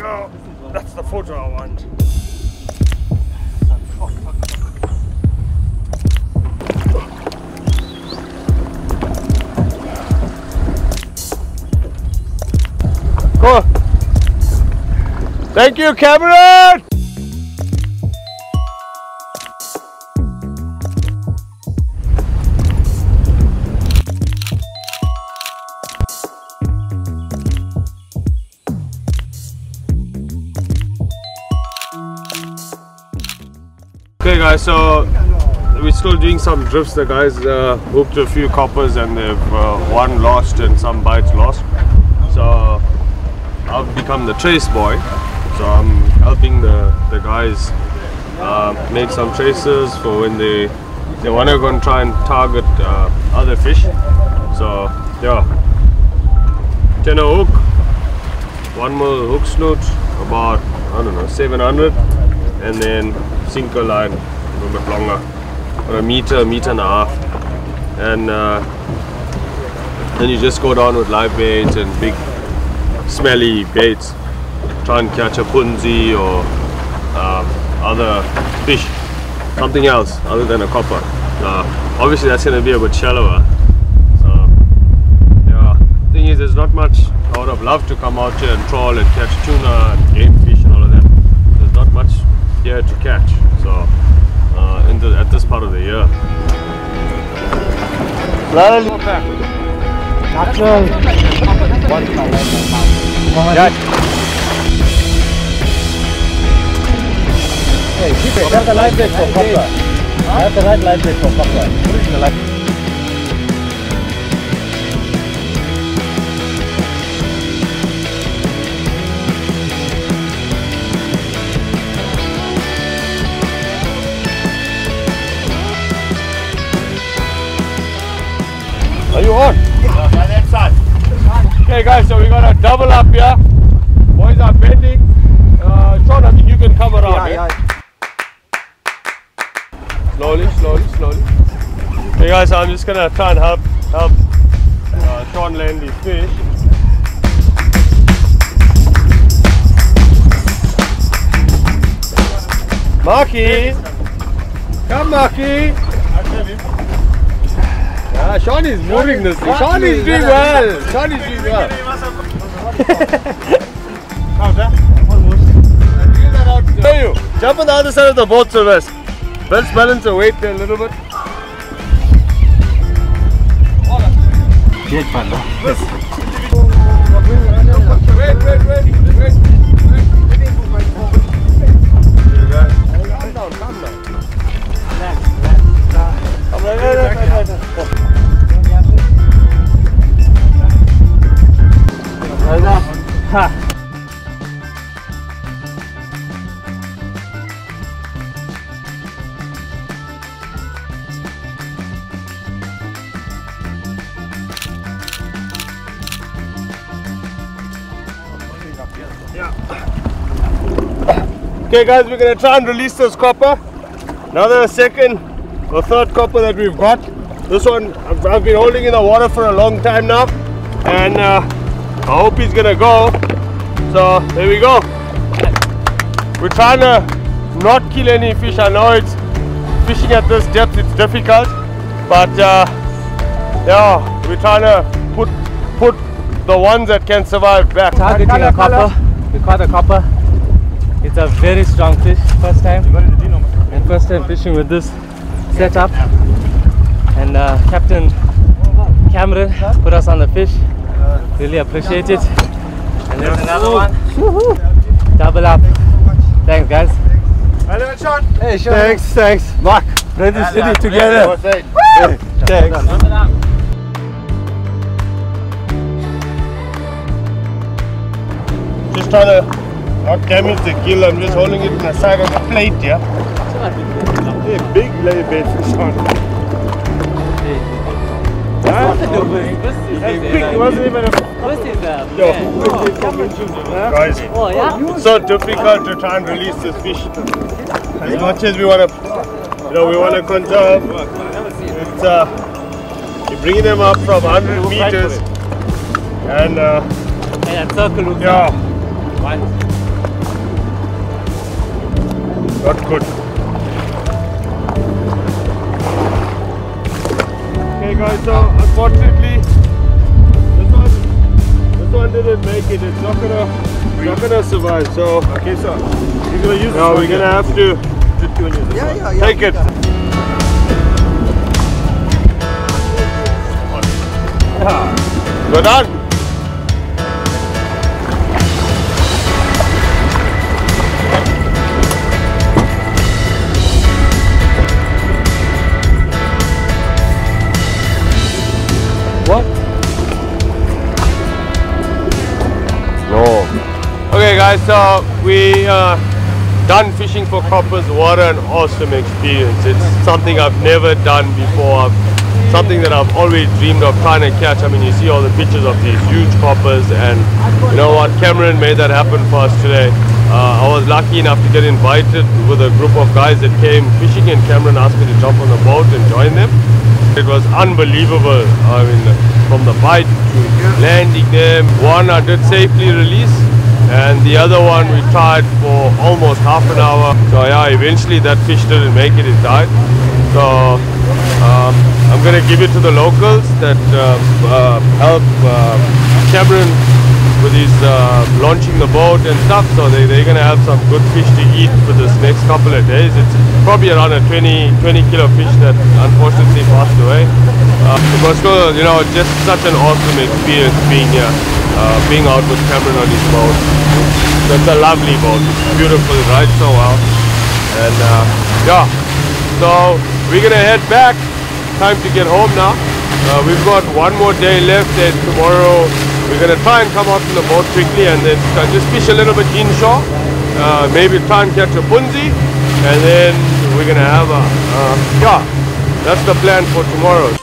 go. That's the photo I want. Go. Thank you, Cameron. Guys, so we're still doing some drifts. The guys uh, hooked a few coppers and they've uh, one lost and some bites lost. So I've become the trace boy. So I'm helping the, the guys uh, make some traces for when they they want to go and try and target uh, other fish. So yeah, tenner hook, one more hook snood, about I don't know 700, and then sinker line a little bit longer, or a meter, meter and a half, and uh, then you just go down with live bait and big smelly baits, try and catch a punzi or um, other fish, something else other than a copper. Uh, obviously that's going to be a bit shallower. So yeah, thing is there's not much I would have loved to come out here and trawl and catch tuna and game fish and all of that. There's not much here to catch. So uh, in the, at this part of the year. Hey, keep it. That's the live bait for copper. That's the right live bait for copper. Put it in the live you on? Okay guys, so we're going to double up here. Boys are bending. Uh, Sean, I think you can come around. eh? Slowly, slowly, slowly. Okay guys, I'm just gonna try and help help uh, Sean land his fish. Marky! Come Marky! Yeah, Sean is moving this. Sean is doing well. Sean is doing well. There you. Jump on the other side of the boat, Sylvester. Let's balance the weight there a little bit. Great fun, Wait, wait, wait, wait. Calm down, calm down. Come right, right, right, right, right. Okay guys, we're gonna try and release this copper. Another second or third copper that we've got. This one I've, I've been holding in the water for a long time now, and uh, I hope he's gonna go. So there we go. We're trying to not kill any fish. I know it's fishing at this depth, it's difficult, but uh, yeah, we're trying to put put the ones that can survive back. Targeting a copper. We caught a copper. It's a very strong fish. First time. And first time fishing with this setup. And uh, Captain Cameron put us on the fish. Really appreciate it. And there's another one. Double up. Thanks guys. Hey, sure. Thanks, thanks. Mark, ready city together. Hey, thanks. Just trying to not damage the gill. I'm just holding it in the side of the plate, yeah. Hey, big lay bait fish on. Huh? It wasn't even a Yo. Guys, Oh yeah? it's so difficult to try and release this fish. As much as we want to, you know, we want to conserve. It's uh, you're bringing them up from 100 meters, and uh, Hey, that circle looks yeah. One. Not good. Okay guys, so unfortunately this one this one didn't make it. It's not gonna not gonna survive. So Okay, so you're gonna use now we're gonna have to Yeah, yeah, yeah. take it. We're done. What? Guys, so we uh, done fishing for coppers. What an awesome experience. It's something I've never done before. I've, something that I've always dreamed of trying to catch. I mean, you see all the pictures of these huge coppers and you know what, Cameron made that happen for us today. Uh, I was lucky enough to get invited with a group of guys that came fishing and Cameron asked me to jump on the boat and join them. It was unbelievable. I mean, from the bite to landing them. One I did safely release, and the other one we tried for almost half an hour. So yeah, eventually that fish didn't make it; it died. So um, I'm gonna give it to the locals that uh, uh, help uh, Cameron with his uh, launching the boat and stuff. So they, they're gonna have some good fish to eat for this next couple of days. It's probably around a 20, 20 kilo fish that unfortunately passed away. Uh, still, you know, just such an awesome experience being here, uh, being out with Cameron on his boat. It's a lovely boat, it's beautiful, it rides so well. And uh, yeah, so we're gonna head back. Time to get home now. Uh, we've got one more day left and tomorrow we're gonna try and come out from the boat quickly and then just fish a little bit inshore. Uh, maybe try and catch a punzi and then we're gonna have a, uh, yeah, that's the plan for tomorrow.